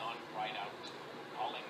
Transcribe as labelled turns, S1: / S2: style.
S1: non cried out, calling